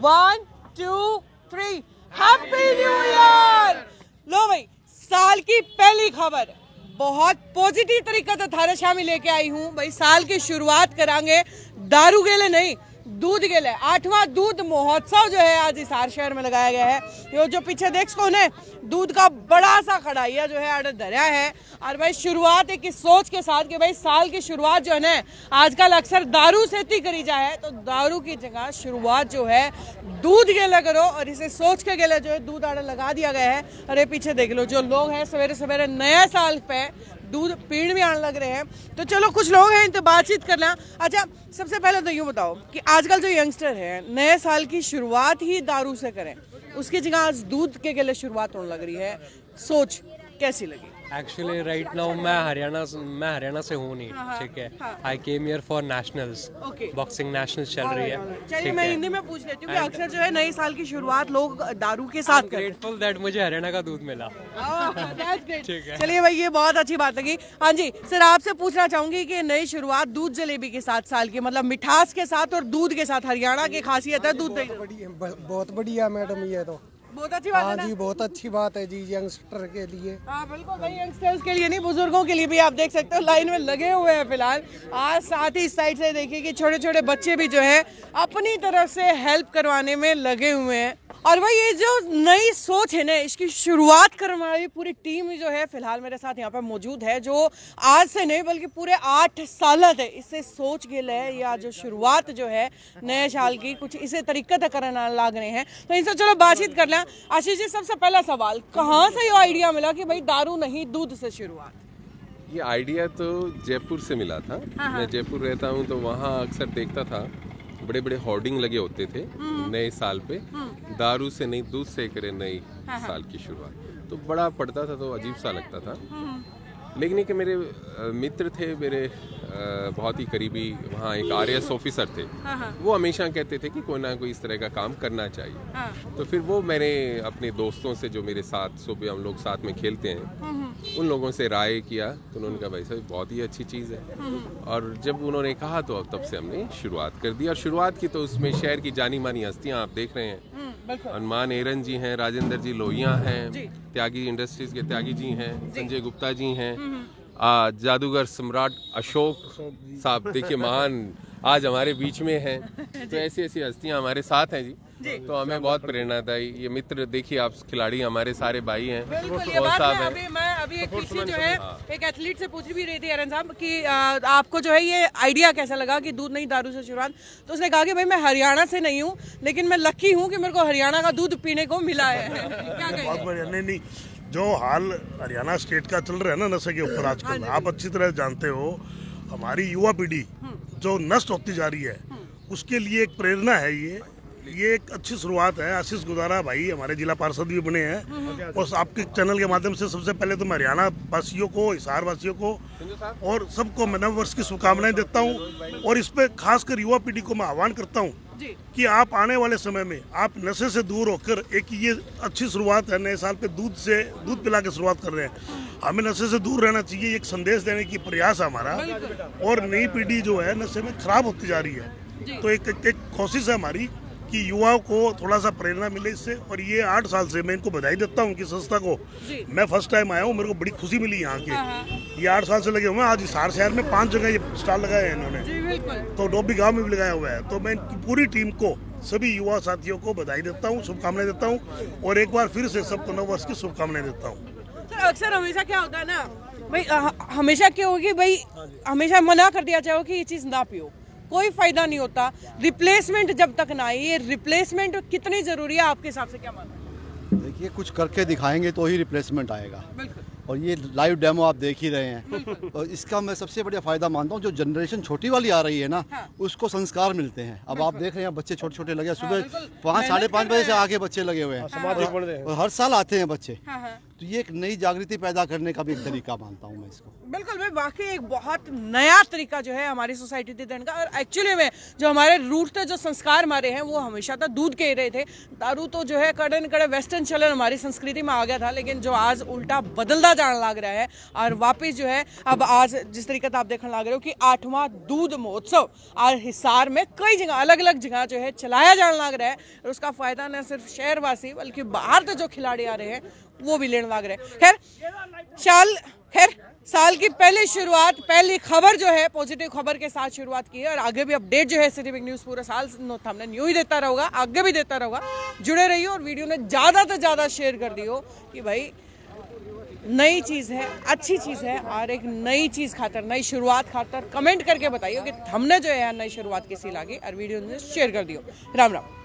One two three happy new year लो भाई, साल की पहली खबर। बहुत पॉजिटिव तरीका से थारे शामी लेके आई हूँ। भाई, साल की शुरुआत करांगे। दारू गेले नहीं दूध गेले आठवां दूध महोत्सव जो है आज हिसार शहर में लगाया गया है। ये जो पीछे देख कौन है दूध का बड़ा सा खड़ाइया जो है आडे धरा है। और भाई, शुरुआत एक सोच के साथ कि भाई, साल की शुरुआत जो है ना, आजकल अक्सर दारू से ही करी जाए तो दारू की जगह शुरुआत जो है दूध गेला करो। और इसे सोच के गेले जो है दूध आड़े लगा दिया गया है। अरे पीछे देख लो, जो लोग हैं सवेरे सवेरे नया साल पे दूध पीण भी आने लग रहे हैं। तो चलो, कुछ लोग हैं, इनसे बातचीत करना। अच्छा सबसे पहले तो यूँ बताओ कि आजकल जो यंगस्टर है, नए साल की शुरुआत ही दारू से करें। उसकी जगह आज दूध के लिए शुरुआत होने लग रही है। सोच कैसी लगी? एक्चुअली राइट नाउ मैं हरियाणा मैं हरियाणा से हूँ नहीं ठीक है? I came here for nationals boxing nationals चल रही है चलिए मैं हिंदी में पूछ लेती हूँ अक्सर जो है नई साल की शुरुआत लोग दारू के साथ करते ग्रेटफुल दैट मुझे हरियाणा का दूध मिला। Oh, है। चलिए भाई ये बहुत अच्छी बात लगी। हाँ जी सर आपसे पूछना चाहूँगी की नई शुरुआत दूध जलेबी के साथ साल की मतलब मिठास के साथ और दूध के साथ हरियाणा की खासियत है दूध दही। बढ़िया ब- बहुत बढ़िया मैडम ये तो। बहुत अच्छी बात है हाँ ना? जी बहुत अच्छी बात है जी यंगस्टर के लिए। हाँ बिल्कुल भाई यंगस्टर्स के लिए नहीं बुज़ुर्गों के लिए भी आप देख सकते हो लाइन में लगे हुए हैं फ़िलहाल। आज साथ ही इस साइड से देखिए कि छोटे छोटे बच्चे भी जो है अपनी तरफ़ से हेल्प करवाने में लगे हुए हैं। और भाई ये जो नई सोच है ना इसकी शुरुआत करने वाली पूरी टीम जो है फ़िलहाल मेरे साथ यहाँ पे मौजूद है जो आज से नहीं बल्कि पूरे आठ साल है इससे सोच के लिए या जो शुरुआत जो है नए साल की कुछ इसे तरीके तक करना लाग रहे हैं। तो इनसे चलो बातचीत कर लें। आशीष जी सबसे पहला सवाल कहाँ से ये आइडिया मिला कि भाई दारू नहीं दूध से शुरुआत? ये आइडिया तो जयपुर से मिला था। मैं जयपुर रहता हूँ तो वहाँ अक्सर देखता था। बड़े बड़े होर्डिंग लगे होते थे नए साल पे। दारू से नहीं दूध से करे नई साल की शुरुआत। तो बड़ा पड़ता था तो अजीब सा लगता था। लेकिन एक मेरे मित्र थे मेरे बहुत ही करीबी वहाँ एक आर एस ऑफिसर थे। वो हमेशा कहते थे कि कोई ना कोई इस तरह का काम करना चाहिए। तो फिर वो मैंने अपने दोस्तों से जो मेरे साथ सुबह हम लोग साथ में खेलते हैं उन लोगों से राय किया तो उन्होंने कहा भाई साहब बहुत ही अच्छी चीज़ है। और जब उन्होंने कहा तो अब तब से हमने शुरुआत कर दी। और शुरुआत की तो उसमें शहर की जानी मानी हस्तियाँ आप देख रहे हैं। हनुमान एरन जी हैं राजेंद्र जी लोहिया हैं त्यागी इंडस्ट्रीज़ के त्यागी जी हैं संजय गुप्ता जी हैं आ, जादूगर सम्राट अशोक साहब देखिए महान आज हमारे बीच में हैं। तो ऐसी ऐसी हस्तियाँ हमारे साथ हैं जी। तो हमें बहुत प्रेरणादायी ये मित्र देखिए आप खिलाड़ी हमारे सारे भाई हैं। बिल्कुल ये बात मैं अभी मैं अभी एक पीछे जो है एक एथलीट से पूछ भी रही थी अरन साहब कि आ, आपको जो है ये आइडिया कैसा लगा कि दूध नहीं दारू से शुरुआत? तो उसने कहा कि भाई मैं हरियाणा से नहीं हूँ लेकिन मैं लकी हूँ कि मेरे को हरियाणा का दूध पीने को मिला है। क्या बहुत कहेंगे? बढ़िया। नहीं नहीं जो हाल हरियाणा स्टेट का चल रहा है ना नशे के ऊपर आजकल आप अच्छी तरह जानते हो हमारी युवा पीढ़ी जो नष्ट होती जा रही है उसके लिए एक प्रेरणा है ये। ये एक अच्छी शुरुआत है। आशीष गुदारा भाई हमारे जिला पार्षद भी बने हैं। और आपके चैनल के माध्यम से सबसे पहले तो मैं हरियाणा वासियों को हिसार वासियों को और सबको मैं नव वर्ष की शुभकामनाएँ देता हूँ। और इस पे खासकर युवा पीढ़ी को मैं आह्वान करता हूँ जी। कि आप आने वाले समय में आप नशे से दूर होकर एक ये अच्छी शुरुआत है नए साल पे दूध से दूध पिला के शुरुआत कर रहे हैं। हमें नशे से दूर रहना चाहिए एक संदेश देने की प्रयास है हमारा। और नई पीढ़ी जो है नशे में खराब होती जा रही है। तो एक एक, एक कोशिश है हमारी कि युवाओं को थोड़ा सा प्रेरणा मिले इससे और ये आठ साल से मैं इनको बधाई देता हूँ कि संस्था को। मैं फ़र्स्ट टाइम आया हूँ मेरे को बड़ी खुशी मिली यहाँ की। ये आठ साल से लगे हुए हैं आज हिसार शहर में पाँच जगह ये स्टॉल लगाए हैं इन्होंने। तो डोबी गाँव में भी लगाया हुआ है। तो मैं इनकी पूरी टीम को सभी युवा साथियों को बधाई देता हूँ शुभकामनाएँ देता हूँ और एक बार फिर से सबको नव वर्ष की शुभकामनाएँ देता हूँ। अक्सर हमेशा क्या होता है ना भाई हमेशा क्या होगी भाई हमेशा मना कर दिया जाए कि ये चीज़ ना पियो। कोई फ़ायदा नहीं होता। रिप्लेसमेंट जब तक ना आए ये रिप्लेसमेंट कितनी ज़रूरी है आपके हिसाब से क्या मानना देखिए कुछ करके दिखाएँगे तो ही रिप्लेसमेंट आएगा। और ये लाइव डेमो आप देख ही रहे हैं। और इसका मैं सबसे बढ़िया फ़ायदा मानता हूँ जो जनरेशन छोटी वाली आ रही है ना हाँ। उसको संस्कार मिलते हैं। अब आप देख रहे हैं बच्चे छोटे छोटे लगे हैं। सुबह पाँच साढ़े पाँच बजे से हैं। आगे बच्चे लगे हुए हैं। और, और हर साल आते हैं बच्चे। हाँ हाँ। तो ये एक नई जागृति पैदा करने का भी एक तरीका मानता हूँ मैं इसको। बिल्कुल, भाई, वाकई एक बहुत नया तरीका जो है हमारी सोसाइटी देने का। और एक्चुअली में जो हमारे रूट थे, जो संस्कार हमारे हैं, वो हमेशा तो दूध के ही रहे थे। दारू तो जो है कड़े कड़े वेस्टर्न चलन हमारी संस्कृति में आ गया था, लेकिन जो आज उल्टा बदलता जाने लग रहा है, और वापिस जो है अब आज जिस तरीके से आप देखने लग रहे हो कि आठवां दूध महोत्सव, आज हिसार में कई जगह अलग अलग जगह जो है चलाया जाने लग रहा है। और उसका फ़ायदा न सिर्फ़ शहरवासी, बल्कि बाहर से जो खिलाड़ी आ रहे हैं वो भी लेने लग रहे हैं। खैर शाल खैर, साल की पहली शुरुआत, पहली खबर जो है पॉजिटिव खबर के साथ शुरुआत की है और आगे भी अपडेट जो है सिटी बिग न्यूज़ पूरा साल हमने न्यू ही देता रहूँगा, आगे भी देता रहूँगा, जुड़े रहिए और वीडियो ने ज़्यादा से ज़्यादा शेयर कर दियो कि भाई, नई चीज़ है, अच्छी चीज़ है और एक नई चीज़ खातर, नई शुरुआत खातर कमेंट करके बताइए कि हमने जो है नई शुरुआत किसी लागी और वीडियो ने शेयर कर दियो। राम राम।